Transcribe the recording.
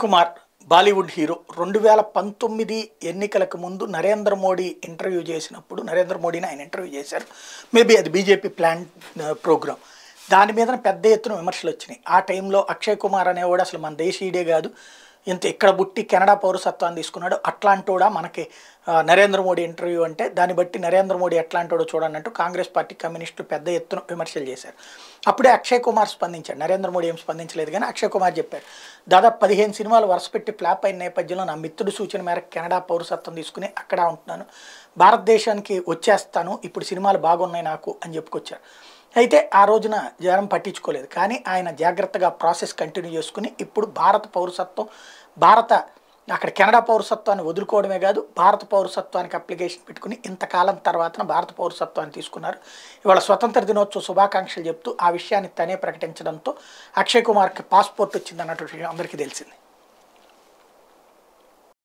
Kumar Bollywood hero. రెండు వేల పంతొమ్మిది ఎన్నికలకు ముందు నరేంద్ర మోడీ ఇంటర్వ్యూ చేసినప్పుడు నరేంద్ర మోడీని ఆయన ఇంటర్వ్యూ చేశారు. మేబీ అది బీజేపీ ప్లాన్ ప్రోగ్రామ్ దాని మీద పెద్ద ఎత్తున విమర్శలు వచ్చినాయి ఆ టైంలో అక్షయ్ కుమార్ అనేవాడు అసలు మన దేశీయుడే కాదు. ఇంత ఇక్కడ బుట్టి కెనడా పౌరసత్వాన్ని తీసుకున్నాడు. అట్లాంటోడా మనకి నరేంద్ర మోడీ ఇంటర్వ్యూ అంటే దాన్ని బట్టి నరేంద్ర మోడీ ఎట్లాంటోడో చూడన్నట్టు కాంగ్రెస్ పార్టీ కమ్యూనిస్టులు పెద్ద ఎత్తున విమర్శలు చేశారు. అప్పుడే అక్షయ్ కుమార్ స్పందించాడు. నరేంద్ర మోడీ ఏం స్పందించలేదు కానీ అక్షయ్ కుమార్ చెప్పారు. దాదాపు పదిహేను సినిమాలు వరుస పెట్టి ఫ్లాప్ అయిన నేపథ్యంలో నా మిత్రుడు సూచన మేరకు కెనడా పౌరసత్వం తీసుకుని అక్కడ ఉంటున్నాను. భారతదేశానికి వచ్చేస్తాను. ఇప్పుడు సినిమాలు బాగున్నాయి నాకు అని చెప్పుకొచ్చారు. అయితే ఆ రోజున జ్వరం పట్టించుకోలేదు. కానీ ఆయన జాగ్రత్తగా ప్రాసెస్ కంటిన్యూ చేసుకుని ఇప్పుడు భారత పౌరసత్వం భారత అక్కడ కెనడా పౌరసత్వాన్ని వదులుకోవడమే కాదు భారత పౌరసత్వానికి అప్లికేషన్ పెట్టుకుని ఇంతకాలం తర్వాత భారత పౌరసత్వాన్ని తీసుకున్నారు. ఇవాళ స్వతంత్ర దినోత్సవ శుభాకాంక్షలు చెప్తూ ఆ విషయాన్ని తనే ప్రకటించడంతో అక్షయ్ కుమార్కి పాస్పోర్ట్ వచ్చిందన్నటువంటి అందరికీ తెలిసింది.